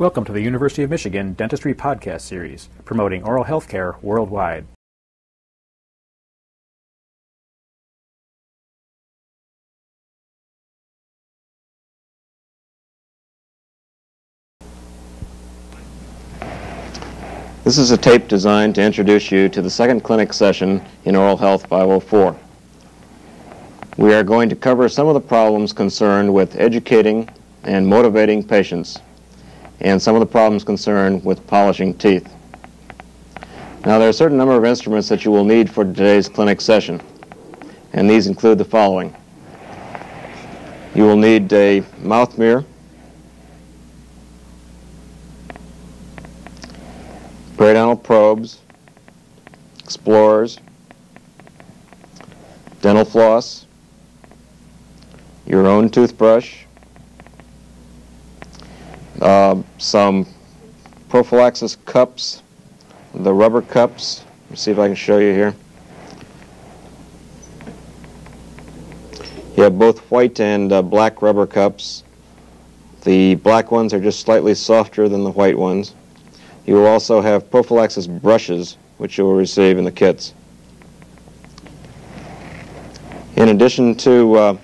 Welcome to the University of Michigan Dentistry Podcast Series, promoting oral health care worldwide. This is a tape designed to introduce you to the second clinic session in Oral Health 504. We are going to cover some of the problems concerned with educating and motivating patients and some of the problems concerned with polishing teeth. Now there are a certain number of instruments that you will need for today's clinic session and these include the following. You will need a mouth mirror, periodontal probes, explorers, dental floss, your own toothbrush, uh, some prophylaxis cups, the rubber cups. Let me see if I can show you here. You have both white and uh, black rubber cups. The black ones are just slightly softer than the white ones. You will also have prophylaxis brushes, which you will receive in the kits. In addition to uh,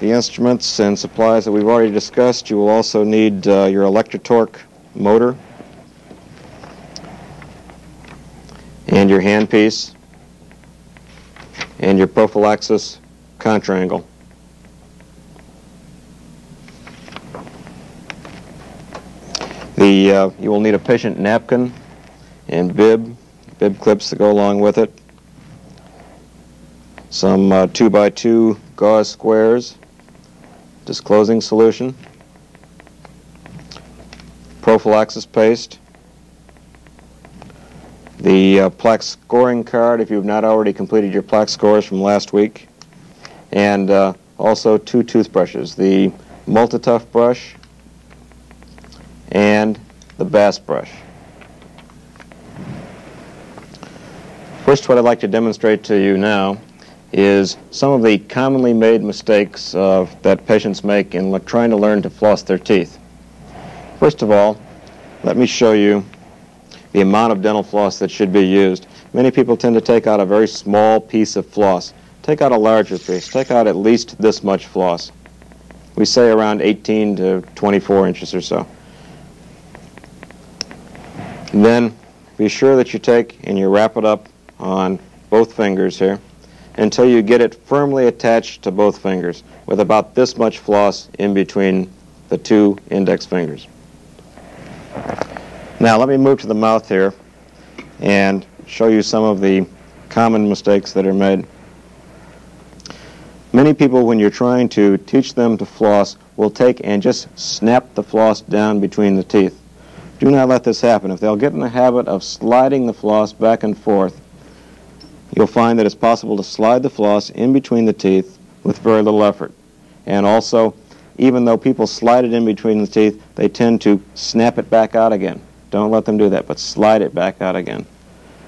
the instruments and supplies that we've already discussed, you will also need uh, your Electrotorque motor and your handpiece and your prophylaxis contraangle. The, uh, you will need a patient napkin and bib, bib clips that go along with it, some uh, 2 by 2 gauze squares, disclosing solution, prophylaxis paste, the uh, plaque scoring card if you've not already completed your plaque scores from last week, and uh, also two toothbrushes, the Multitough brush and the Bass brush. First, what I'd like to demonstrate to you now is some of the commonly made mistakes uh, that patients make in trying to learn to floss their teeth. First of all, let me show you the amount of dental floss that should be used. Many people tend to take out a very small piece of floss. Take out a larger piece. Take out at least this much floss. We say around 18 to 24 inches or so. And then be sure that you take and you wrap it up on both fingers here until you get it firmly attached to both fingers with about this much floss in between the two index fingers. Now let me move to the mouth here and show you some of the common mistakes that are made. Many people, when you're trying to teach them to floss, will take and just snap the floss down between the teeth. Do not let this happen. If they'll get in the habit of sliding the floss back and forth, you'll find that it's possible to slide the floss in between the teeth with very little effort. And also, even though people slide it in between the teeth, they tend to snap it back out again. Don't let them do that, but slide it back out again.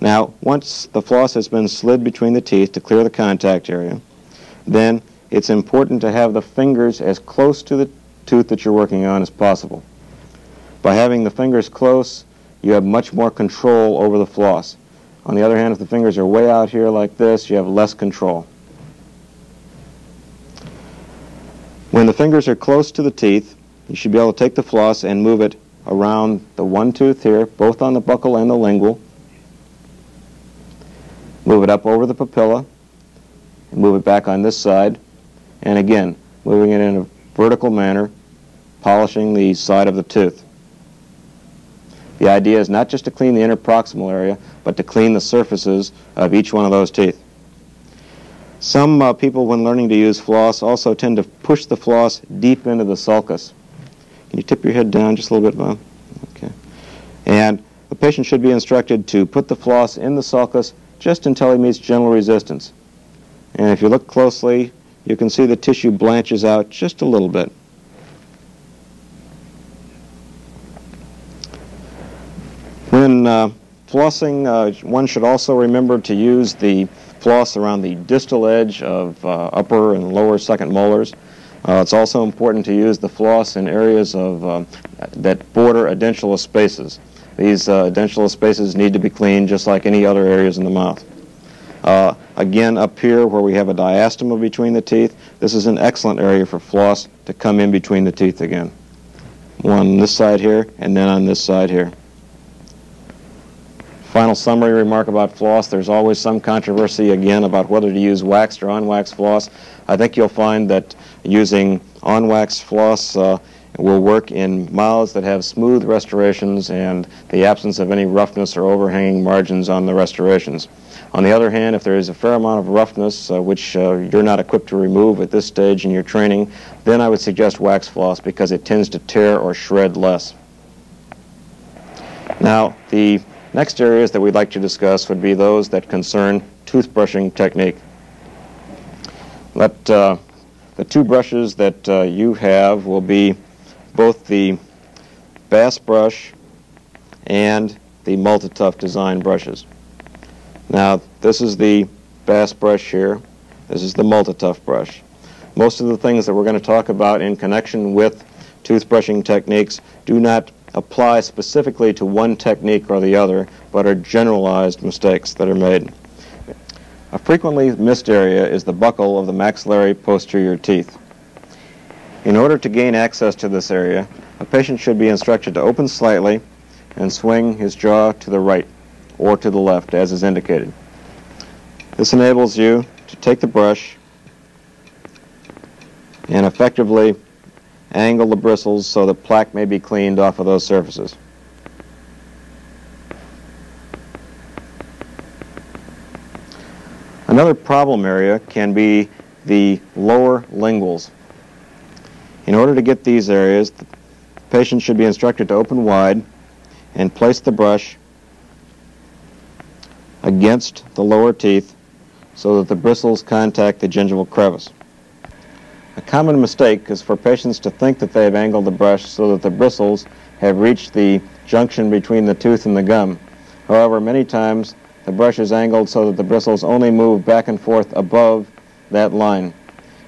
Now, once the floss has been slid between the teeth to clear the contact area, then it's important to have the fingers as close to the tooth that you're working on as possible. By having the fingers close, you have much more control over the floss. On the other hand, if the fingers are way out here like this, you have less control. When the fingers are close to the teeth, you should be able to take the floss and move it around the one tooth here, both on the buccal and the lingual. Move it up over the papilla, and move it back on this side, and again, moving it in a vertical manner, polishing the side of the tooth. The idea is not just to clean the interproximal area, but to clean the surfaces of each one of those teeth. Some uh, people, when learning to use floss, also tend to push the floss deep into the sulcus. Can you tip your head down just a little bit, Bob? Okay. And the patient should be instructed to put the floss in the sulcus just until he meets gentle resistance. And if you look closely, you can see the tissue blanches out just a little bit. When uh, flossing, uh, one should also remember to use the floss around the distal edge of uh, upper and lower second molars. Uh, it's also important to use the floss in areas of uh, that border edentulous spaces. These uh, edentulous spaces need to be cleaned just like any other areas in the mouth. Again, up here where we have a diastema between the teeth, this is an excellent area for floss to come in between the teeth again. One on this side here, and then on this side here. Final summary remark about floss. There's always some controversy, again, about whether to use waxed or unwaxed floss. I think you'll find that using unwaxed floss uh, will work in mouths that have smooth restorations and the absence of any roughness or overhanging margins on the restorations. On the other hand, if there is a fair amount of roughness, uh, which uh, you're not equipped to remove at this stage in your training, then I would suggest wax floss because it tends to tear or shred less. Now, the Next areas that we'd like to discuss would be those that concern toothbrushing technique. Let, uh, the two brushes that uh, you have will be both the Bass brush and the Multituff design brushes. Now, this is the Bass brush here. This is the Multituff brush. Most of the things that we're going to talk about in connection with toothbrushing techniques do not apply specifically to one technique or the other, but are generalized mistakes that are made. A frequently missed area is the buccal of the maxillary posterior teeth. In order to gain access to this area, a patient should be instructed to open slightly and swing his jaw to the right or to the left as is indicated. This enables you to take the brush and effectively angle the bristles so the plaque may be cleaned off of those surfaces. Another problem area can be the lower linguals. In order to get these areas, the patient should be instructed to open wide and place the brush against the lower teeth so that the bristles contact the gingival crevice. A common mistake is for patients to think that they have angled the brush so that the bristles have reached the junction between the tooth and the gum. However, many times the brush is angled so that the bristles only move back and forth above that line.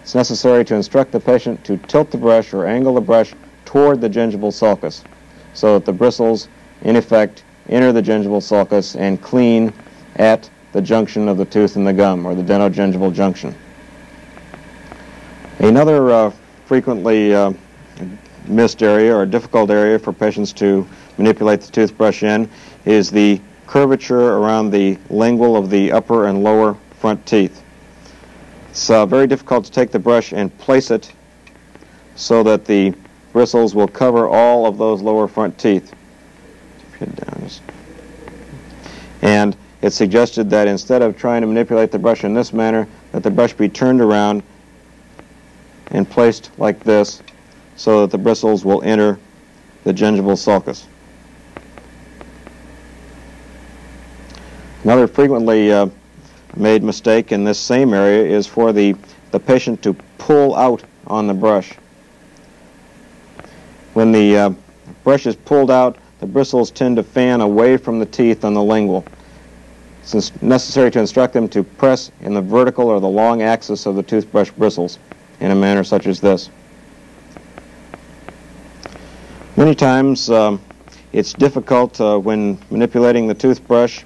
It's necessary to instruct the patient to tilt the brush or angle the brush toward the gingival sulcus so that the bristles, in effect, enter the gingival sulcus and clean at the junction of the tooth and the gum, or the dentogingival junction. Another uh, frequently uh, missed area or difficult area for patients to manipulate the toothbrush in is the curvature around the lingual of the upper and lower front teeth. It's uh, very difficult to take the brush and place it so that the bristles will cover all of those lower front teeth. And it's suggested that instead of trying to manipulate the brush in this manner, that the brush be turned around and placed like this so that the bristles will enter the gingival sulcus. Another frequently uh, made mistake in this same area is for the, the patient to pull out on the brush. When the uh, brush is pulled out, the bristles tend to fan away from the teeth on the lingual. It's necessary to instruct them to press in the vertical or the long axis of the toothbrush bristles in a manner such as this. Many times um, it's difficult uh, when manipulating the toothbrush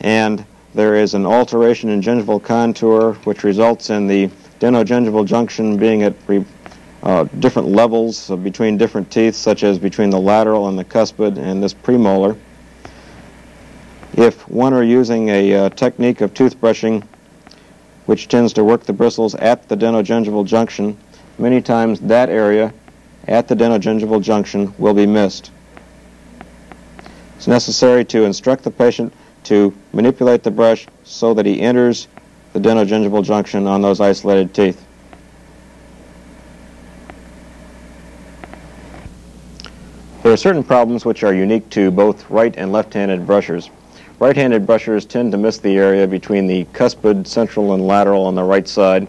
and there is an alteration in gingival contour which results in the dentogingival junction being at uh, different levels between different teeth such as between the lateral and the cuspid and this premolar. If one are using a uh, technique of toothbrushing which tends to work the bristles at the dentogingival junction, many times that area at the dentogingival junction will be missed. It's necessary to instruct the patient to manipulate the brush so that he enters the dentogingival junction on those isolated teeth. There are certain problems which are unique to both right and left-handed brushers. Right-handed brushers tend to miss the area between the cuspid, central, and lateral on the right side.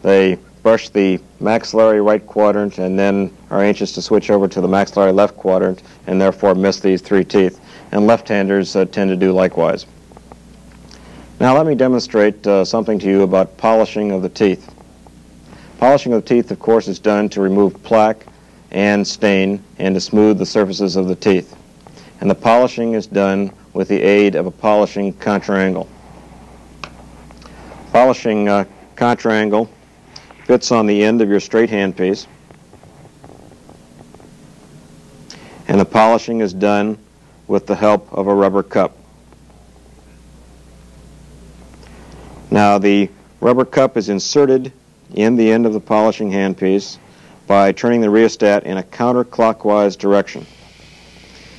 They brush the maxillary right quadrant and then are anxious to switch over to the maxillary left quadrant and therefore miss these three teeth. And left-handers uh, tend to do likewise. Now let me demonstrate uh, something to you about polishing of the teeth. Polishing of the teeth, of course, is done to remove plaque and stain and to smooth the surfaces of the teeth. And the polishing is done with the aid of a polishing contraangle. Polishing uh, contraangle fits on the end of your straight handpiece. And the polishing is done with the help of a rubber cup. Now the rubber cup is inserted in the end of the polishing handpiece by turning the rheostat in a counterclockwise direction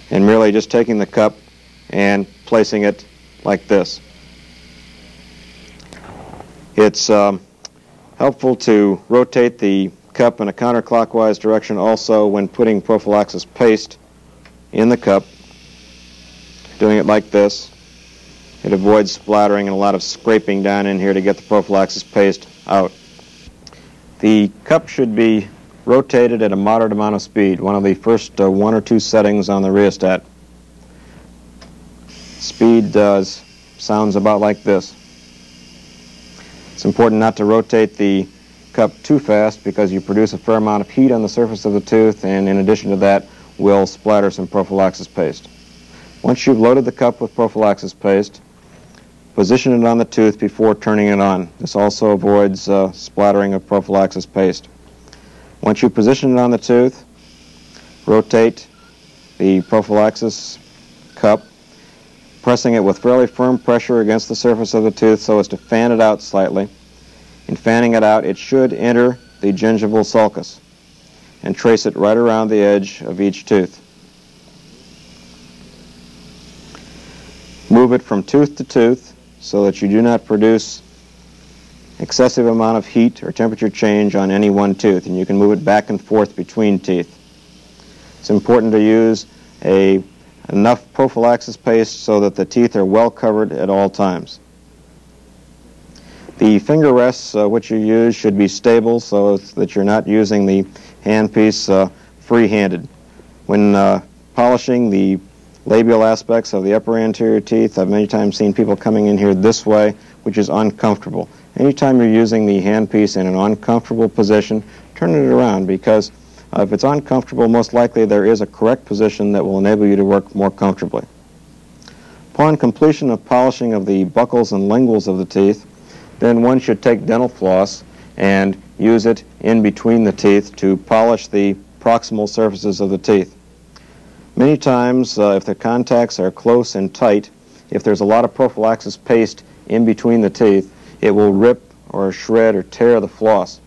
and merely just taking the cup and placing it like this. It's um, helpful to rotate the cup in a counterclockwise direction also when putting prophylaxis paste in the cup, doing it like this. It avoids splattering and a lot of scraping down in here to get the prophylaxis paste out. The cup should be rotated at a moderate amount of speed, one of the first uh, one or two settings on the rheostat. Speed does sounds about like this. It's important not to rotate the cup too fast because you produce a fair amount of heat on the surface of the tooth and in addition to that will splatter some prophylaxis paste. Once you've loaded the cup with prophylaxis paste, position it on the tooth before turning it on. This also avoids uh, splattering of prophylaxis paste. Once you position it on the tooth, rotate the prophylaxis cup, pressing it with fairly firm pressure against the surface of the tooth so as to fan it out slightly. In fanning it out, it should enter the gingival sulcus and trace it right around the edge of each tooth. Move it from tooth to tooth so that you do not produce excessive amount of heat or temperature change on any one tooth, and you can move it back and forth between teeth. It's important to use a, enough prophylaxis paste so that the teeth are well covered at all times. The finger rests uh, which you use should be stable so that you're not using the handpiece uh, free-handed. When uh, polishing the labial aspects of the upper anterior teeth, I've many times seen people coming in here this way, which is uncomfortable. Anytime you're using the handpiece in an uncomfortable position, turn it around because uh, if it's uncomfortable, most likely there is a correct position that will enable you to work more comfortably. Upon completion of polishing of the buccals and linguals of the teeth, then one should take dental floss and use it in between the teeth to polish the proximal surfaces of the teeth. Many times, uh, if the contacts are close and tight, if there's a lot of prophylaxis paste in between the teeth, it will rip or shred or tear the floss.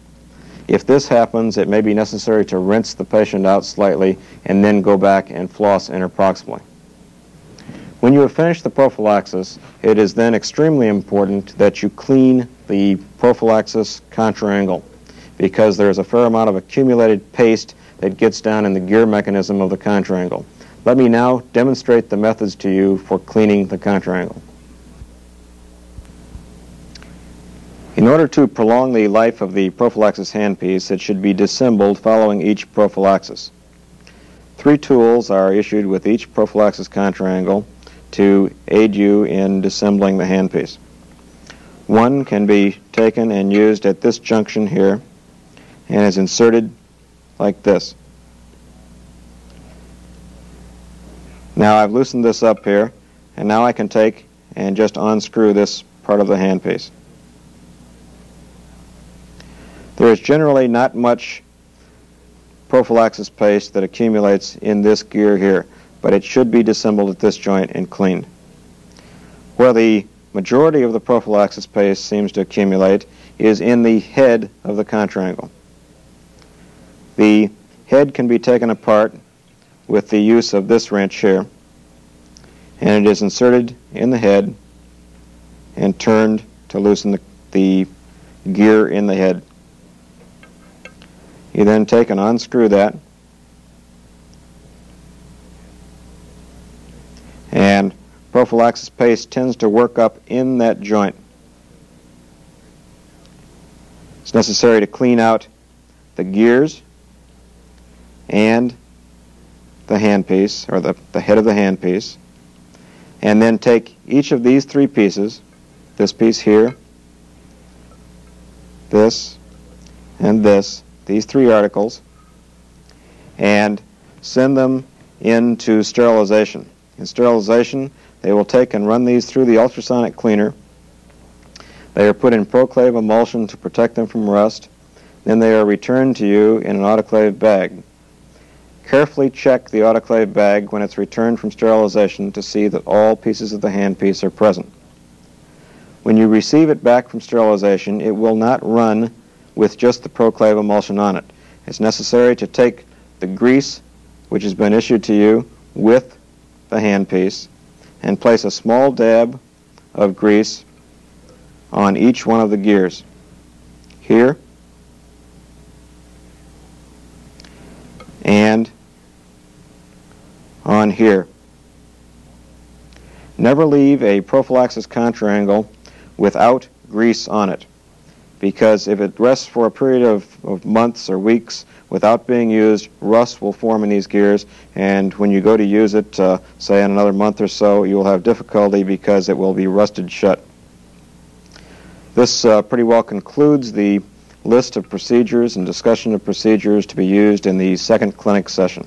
If this happens, it may be necessary to rinse the patient out slightly and then go back and floss interproximally. When you have finished the prophylaxis, it is then extremely important that you clean the prophylaxis contraangle because there is a fair amount of accumulated paste that gets down in the gear mechanism of the contraangle. Let me now demonstrate the methods to you for cleaning the contraangle. In order to prolong the life of the prophylaxis handpiece, it should be dissembled following each prophylaxis. Three tools are issued with each prophylaxis contraangle to aid you in dissembling the handpiece. One can be taken and used at this junction here and is inserted like this. Now I've loosened this up here and now I can take and just unscrew this part of the handpiece. There is generally not much prophylaxis paste that accumulates in this gear here, but it should be dissembled at this joint and cleaned. Where the majority of the prophylaxis paste seems to accumulate is in the head of the contraangle. The head can be taken apart with the use of this wrench here, and it is inserted in the head and turned to loosen the, the gear in the head. You then take and unscrew that. And prophylaxis paste tends to work up in that joint. It's necessary to clean out the gears and the handpiece, or the, the head of the handpiece, and then take each of these three pieces, this piece here, this, and this, these three articles and send them into sterilization. In sterilization, they will take and run these through the ultrasonic cleaner. They are put in Proclave emulsion to protect them from rust. Then they are returned to you in an autoclave bag. Carefully check the autoclave bag when it's returned from sterilization to see that all pieces of the handpiece are present. When you receive it back from sterilization, it will not run with just the Proclave emulsion on it. It's necessary to take the grease which has been issued to you with the handpiece and place a small dab of grease on each one of the gears. Here and on here. Never leave a prophylaxis contraangle without grease on it because if it rests for a period of, of months or weeks without being used, rust will form in these gears, and when you go to use it, uh, say in another month or so, you will have difficulty because it will be rusted shut. This uh, pretty well concludes the list of procedures and discussion of procedures to be used in the second clinic session.